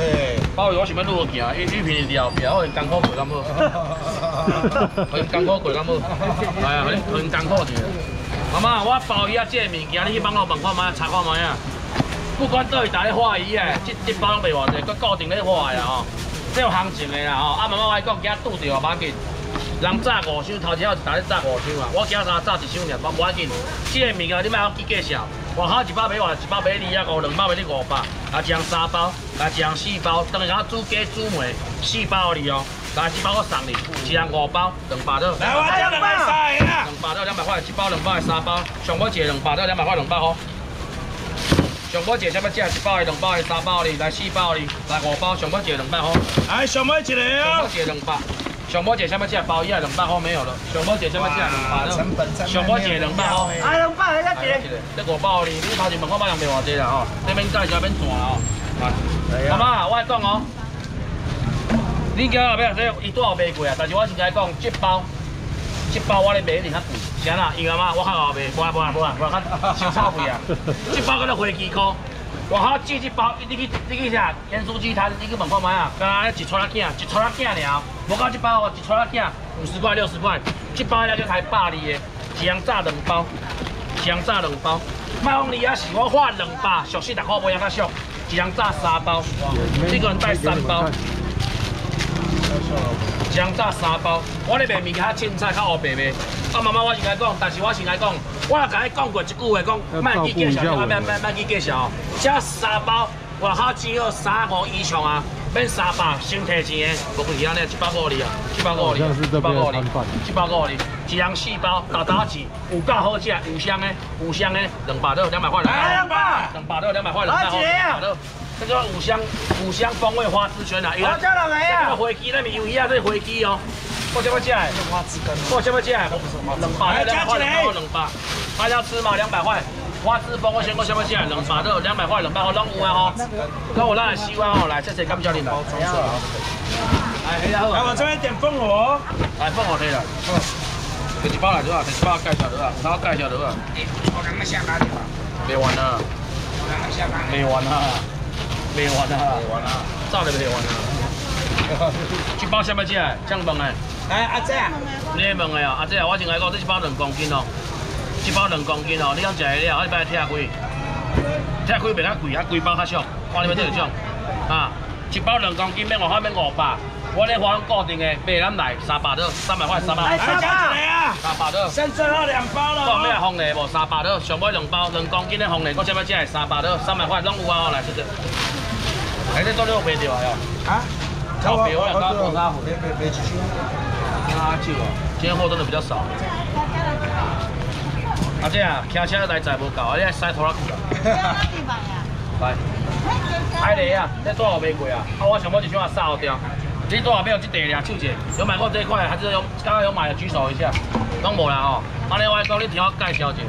对，鲍鱼我想要路行，伊鱼片了后，我用艰苦过咁好，我用艰苦过咁好，系啊，我用艰苦着。妈妈，我包鱼啊，这物件你去帮我问看卖，查看卖啊。不管倒位打咧画伊诶，这这包拢袂偌济，佮固定咧花呀吼，这有行情诶啦吼。啊，妈妈我讲，今仔拄着啊要紧。人炸五箱，头前我是打咧炸五箱啊，我今仔炸炸一箱尔，无要紧。这个物件你莫晓记介绍。外口一百买外，一百买二啊五，两百买你五百，啊一样三包，啊一样四包，等于讲煮鸡煮糜四包你哦，来一包我送你，一样五包两百多。来我这两百块啊！两百到两百块，一包两包的三包，上尾一个两百到两百块两百块。上尾一个什么价？一包的两包的三包的，来四包的，来五包，上尾一个两百块。哎，上尾一个上哦尾一个两百。上尾一个什么价？包一啊两百块没有了。上尾一个什么价？两百成本在了。上尾一个两百块。啊，两百个一个。这五包哩，你头前问我买人卖偌济啦吼，这边介绍免断啦吼。妈妈，我来讲哦，你今后尾这伊多少卖贵啊？但是我现在讲，这包，这包我咧卖一定较贵，是安啦？因为嘛，我较后卖，无啊无啊无啊，无啊，较超贵啊。这包搁咧飞机箍，我好寄一包，你去你去啥？盐酥鸡摊，你去问看卖啊？刚刚一撮仔囝，一撮仔囝尔，无到这包哦，一撮仔囝五十块六十块，这包了就才百二的，一人炸两包。一人炸两包，卖方你也是我发两百，俗四十块买啊较俗，一人炸三包，一个人带三包，一人炸三包。我咧卖物件较凊彩较黑白卖。啊妈妈，我是甲你讲，但是我是甲你讲，我也甲你讲过一句话，讲卖去介绍，啊卖卖卖去介绍，这三包外口只要三五以上啊，免三百，先提钱的，无是安尼，一百五二啊，一百五二，一百五二，一百五二。一人四包，大大钱，有够好食，有香的，有香的，两百多，两百块，来两百，两百多，两百块，两百块，两百多。这个五香五香风味花枝圈啊，我叫两个呀这个飞机那边有鱼啊，这飞机哦。我怎么吃？花枝根，我怎么吃？两百，两百块，两百块，两百。他要吃嘛？两百块。花枝风我先我什么吃？两百都，两百块，两百块，拢有啊吼。那我那西瓜哦，来，这谁感谢你们？来，好。来我这边点凤凰，来，放我可以了。摕一包来对吧？摕一包介绍对吧？然后介绍对吧？我刚刚下班去吧。卖完了，刚刚下班。卖完了，卖完了，卖完了，早就卖完了。一包什么钱？这样问的。哎阿姐，你问的哦，阿姐，我先来讲，这一包两公斤哦，一包两公斤哦，你讲食会了，我一摆拆开，拆开袂较贵，啊，规包较俗，看你要这种，啊，一包两公斤免我花免五百，我咧花固定的卖咱来三百多，三百块，三百块，来加一个啊，三百多。剩最后两包了讲咩哦。红梨无三百多，上尾两包两公斤的红梨，我想要只系三百多，三百块拢有啊，来这个。哎，这做你有卖掉啊？啊，啊，高高高。别别别继续。啊，今天货真的比较少。阿姐啊，开车来载无够，你爱塞拖拉机啊。来，海梨啊，这多少卖贵啊？啊，我想要一箱啊三号掉。你多少没有这地俩手者？有买过这一块还是有刚刚有买的举手一下。拢无啦吼。安尼我讲你听我介绍一下，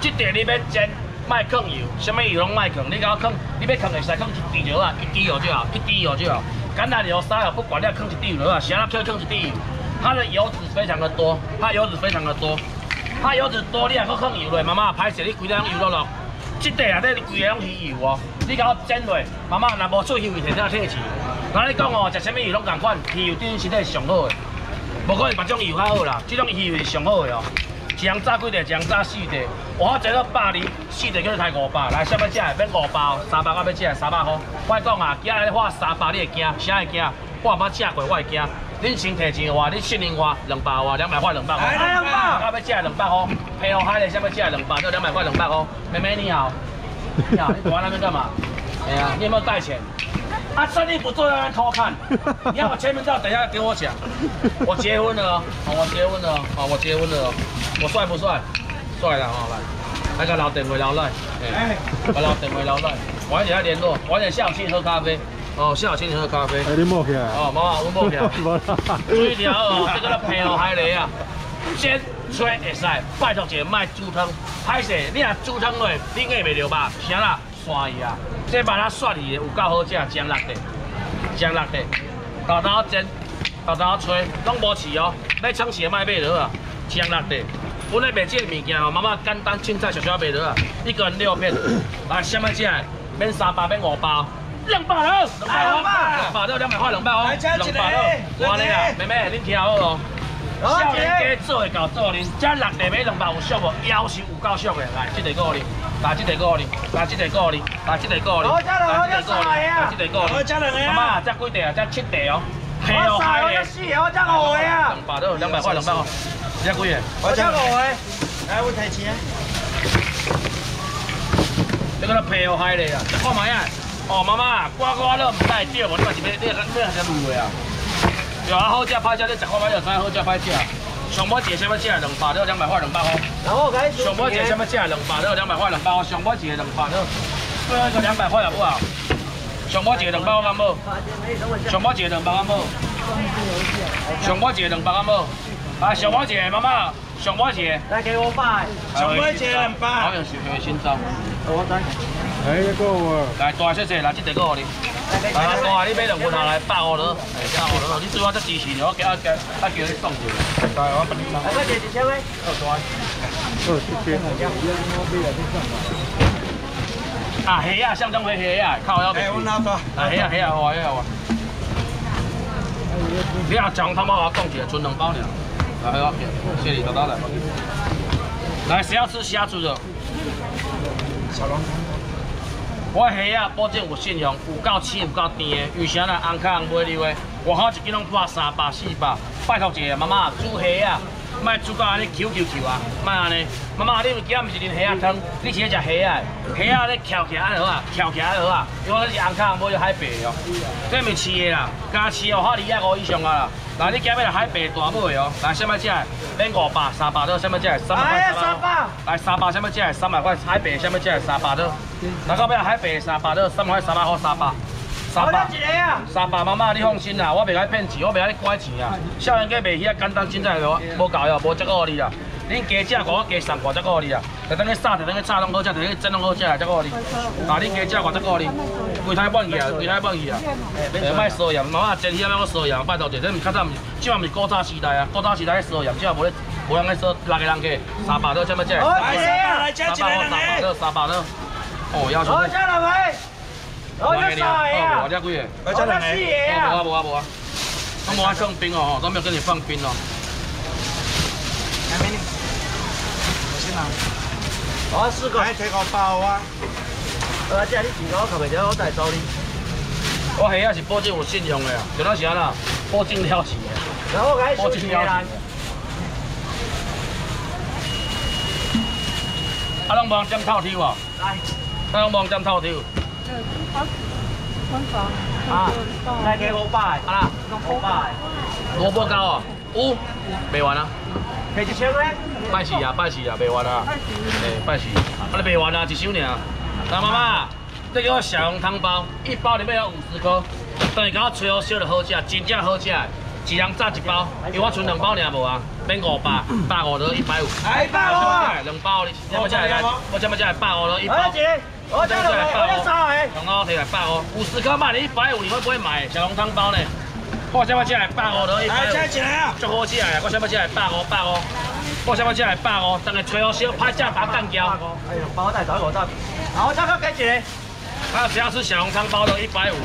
这地你要煎，卖放油，什么油拢卖放，你甲我放，你要放的使放一滴油啊，一滴油就好，一滴油就好。橄榄油、沙油不管，你要放一滴油啊，谁让可以放一滴油？它的油脂非常的多，它油脂非常的多，它油脂多，你还搁放油落，妈妈歹势，你规两油落落。这地啊，这规个拢是油哦，你甲我煎落，妈妈若无出油，摕啥退钱？我你讲哦，食什么鱼拢共款，鱼油对身体上好的，无可能别种鱼较好啦，这种鱼油是上好的哦。一人炸几地，一人炸四地，我这个百二，四地叫你开五百，来，什么只免五百，三百我要只三百块。我讲啊，今日花三百你会惊，啥会惊？我毋捌食过，我会惊。恁先提钱的话，你信任我，两百话，两百块，两百块。来两百我要只两百块。黑红海的什么只两百，就两百块，两百块。妹妹你好，你好，你躲在那边干嘛？哎呀，你有没有带钱？啊，生意不做让人偷看。你要我签名照，等一下给我讲。我结婚了哦，哦我结婚了哦，哦我结婚了哦。我帅不帅？帅了，哦来，那个老电话老赖，哎，把老电话老赖，晚一点再联络，晚点下午请你喝咖啡。哦，下午请你喝咖啡。哎，你摸起来。哦，妈妈，我摸起来。无啦。水条哦，这个咧配合海梨啊，先吹会使，拜托一个卖煮汤，歹势，你若煮汤落，你硬袂着吧？行啦？酸伊啊，这把它涮伊有够好食，姜辣的，姜辣的，豆豆煎，豆豆吹，拢无饲哦，要抢钱卖买落啊，姜辣的。本来卖这个物件哦，妈妈简单凊彩小小卖落啊，一个人六片，来 什么价？免三包，免五包。两百了，两百两百。两百了，两百块，两百哦，两百了，我呢啦，妹妹，恁听好哦。少年家做会到做恁，这六地买两百有俗无？腰是有够俗的，来，这个个哩，来这个个哩，来这个个哩，来这个个哩，来这个个哩，来这个个哩。我加两个妈妈，啊！这几地啊？这七地哦，黑我哦三我嗨的，四我才五个啊两，百了，两百块，两百块，这几个？我才五个。来，我提钱。这个都皮哦嗨嘞啊，看卖啊！哦，妈妈，刮刮乐唔带掉，我你嘛是要你你还是卤的啊？有啊，好食歹食，你十块买就知好食歹食。上尾一个什么食？两百了，两百块，两百块。然后我开始。上尾一个什么价？两百了，两百块，两百块。上尾一个两百了，最后一个两百块好不好？上尾一个两百块敢无？上尾一个两百敢无？上尾一个两百敢无？啊，上尾一个妈妈，上尾一个。来给我百。上尾一个两百好像是学新招。我知。哎，这个我，来，大谢谢，来，这个给你。来，大，你买两份下来百五了，哎，百五了，你对我这支持，我给我给我叫你送去。大我本身，来，快点几千位。大。哦，谢谢。啊，虾啊，象征回虾啊，靠腰。哎，我拿走。啊，虾啊，虾啊，好啊，好啊。你啊，讲他妈我讲起来，存两包呢。来，好，谢谢你，多多来。来，谁要吃虾猪肉？小龙。我虾啊，保证有信用，有够鲜，有够甜的。有啥啦？红卡红买你话，外口一斤拢破三百四百。拜托一下，妈妈煮虾啊，莫煮到安尼 Q Q Q 啊，莫安尼。妈妈，你今毋是啉虾汤，你是咧食虾啊？虾啊，咧翘起来安好啊，翘起来安好啊，因为是红卡红买海白哦。这毋是饲的啦，加饲哦，好二百五以上啊。来，你今日来海白大尾哦，来，什么只？免五百、三百多，什么只？三百块。哎呀，三百。来三百，什么只？三百块，海白什么只？三百多。那到尾海白三百多，三百块三百块三百。三百我百一个啊。三百，妈妈你放心啦，我袂甲你骗钱，我袂甲你拐钱啊。少年家卖遐简单，真正无无够哟，无这个你啦。恁加食我加送偌这个互你啊，就等去炒，特登去炒拢好食，就等去蒸拢好食，这个互你。啊，恁加食偌这个互你，柜台放去啊，柜台放去啊。诶，莫烧盐，妈妈煎鱼要我烧盐，拜托者，这毋较早毋是，即嘛毋是古早时代啊，古早时代烧盐，即嘛无咧，无人咧烧，六个人加三百多，这么只？我来，一个啊。来加三百块，三一个两个。百多，三百多。哦，要求我加两个。我加三个啊我。加几个？我加两个。四个无啊啊。无啊无啊，都没放冰哦，都没有跟你放冰哦。还没你。我四个。来，提个包啊。我这你钱我扣袂着，我再找你。我虾啊是保证有信用的啊，就那是安那，保证了钱的，然后我开始保数一个人证了钱。的。啊，拢无针透抽啊，来。啊，拢无针透抽。啊。来给我百。啊啦，五百。萝卜糕啊，有，卖完啊，给一千块。拜四啊，拜四啊，卖完啊。诶，拜四，啊你卖完啊，一箱尔。来妈妈，这个小笼汤包，一包里面有五十颗，等于给我吹好烧就好食，真正好食。一人炸一包，因为我剩两包尔无啊，免五百，百五了一百五。来百五啊。两包你，什么价来？我这么这来？百五了一包。我一个。我加两个，我加三个。两包摕来百五，五十颗卖你一百五，你会不会买小笼汤包呢？我这么这来？百五了一百来，加五。起来啊！足好食啊！我这么这来？百五百五。我什么价来？百五，等下吹好烧，拍价把它干掉。哎呦，帮我带走一个照片。好，我再给几个。还有谁要吃小笼汤包的？一百五。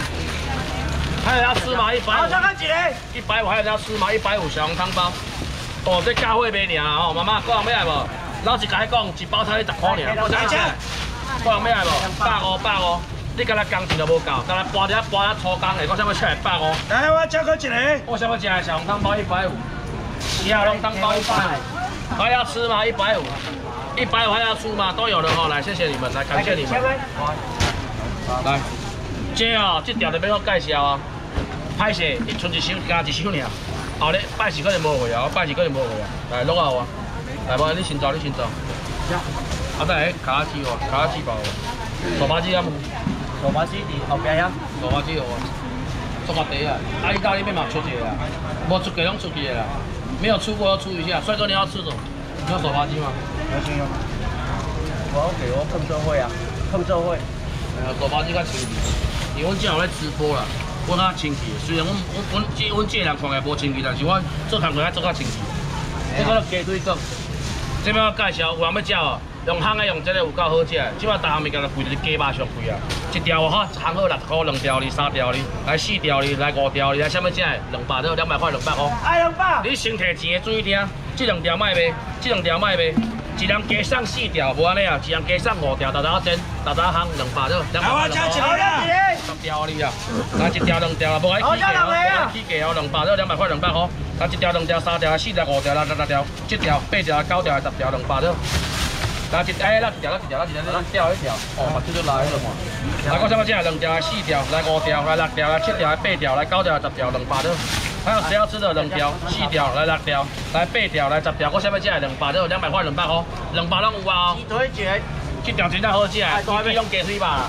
还有要吃吗？一百好，五。再看几个。一百五，还有要吃吗？一百五小笼汤包。哦，这价位卖尔哦，妈妈，个人要来无？老实甲你讲，一包才十块尔。我来加。个人要来无？百五百五。你敢若工钱都无够，敢若搬一搬一粗工的，我想要吃来百五。来，我加个一个。我想要吃小笼汤包一百五，小笼汤包一百五。还要吃吗？一百五。一百五还要出吗？都有了哦，来，谢谢你们，来感谢你们。来，这哦，这条就要我介绍啊。歹势，你剩一箱加一箱尔。后日拜四可能无货啊，我拜四可能无货啊。来，录好啊。来，无你先走，你先走。啊，再来卡子哦，卡子包哦。手把子啊，手把子伫后壁遐。手把子哦。做个地啊，啊，意大利面嘛出去啊，无出给拢出去的啦。没有出过要出一下，帅哥你要吃什么？你要手扒鸡吗？要先用。我要给我碰社会啊，碰社会。哎呀，手扒鸡较清气，因为阮正有咧直播啦，我较清气。虽然阮阮阮这阮这人看起来无清气，但是我做工课爱做较清气。这个鸡腿羹，这边我介绍，有人要食哦，用烘的用这个有够好食的，即摆大项物件就贵就是鸡肉上贵啊，一条哈烘好六十块，两条哩、三条哩、来四条哩、来五条哩，来啥物食的？两百多，两百块，两百块。哎两百。你先摕钱的注意听，这两条卖卖，这两条卖卖，一人加送四条，无安尼啊，一人加送五条，大早煎，大早烘两百多，两百块。好了，十条哩啊，来一条两条啊，无爱起价哦，无爱起价哦，两百多，两百块，两百块。来一条两条三条四条五条六六条七条八条九条十条两百多。来一哎，那一条，那一条，那一条，一条，哦，把这就来了嘛。来，我想要这两条，四条，来五条，来六条，来七条，来八条，来九条，十条，两百多。还有谁要吃的？两条、四条，来六条，来八条，来十条。我想要这两百多，两百块，两百哦，两百拢有啊。鸡腿卷，这条真正好食，鸡腿用鸡腿吧。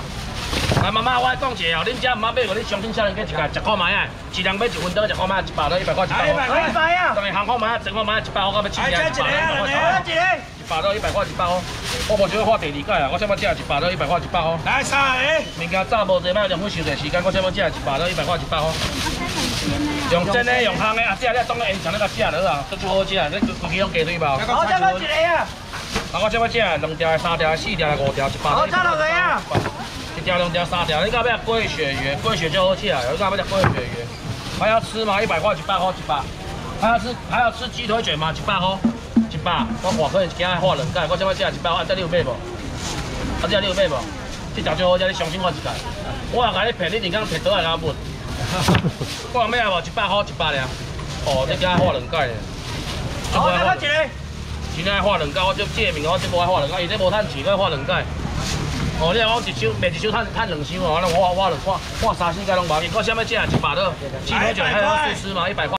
来妈妈，我来讲一下哦，恁遮唔好买个，你相亲少年家一家食看卖啊，一人买一份刀，食看卖一百多，一百块。一百块。一百啊！当然行看卖，整看卖一百块，我要七条一百块，一百块。一百多，一百块，一百块。我无想要画第二届啊，我想要只一百到，一百块，一百块。来三个。物件早无济，卖两分伤济时间，我想要只一百多，一百块，一百块。用真的，用烘的啊！这你当个现场那个食了啊，都最好食啊！你规矩用鸡腿包。好，再来一个啊！啊，我想要食两条、三条、四条、五条，一百。好，再来个啊！一条、两条、三条，你到尾龟血鱼，龟血就好吃啊！有到尾要龟血鱼，还要吃吗？一百块，一百块，一百。还要吃，还要吃鸡腿卷吗？一百块，一百。我画可能今日画两届，我想要食一百，啊，这你有买无？啊，这你有买无？这条最好食，你相信我一届。我也甲你骗，你连讲骗倒来甲我问。我话咩啊？无一百块一百俩。哦，你今日画两届咧。好，再来一个。今日画两届，我就借名，我这无爱画两届，伊这无趁钱，我画两届。哦，你讲我一手卖一手趁趁两手哦，那我我我我我三四届拢无，我想要食一百多，鸡腿卷还要试吃嘛，一百块。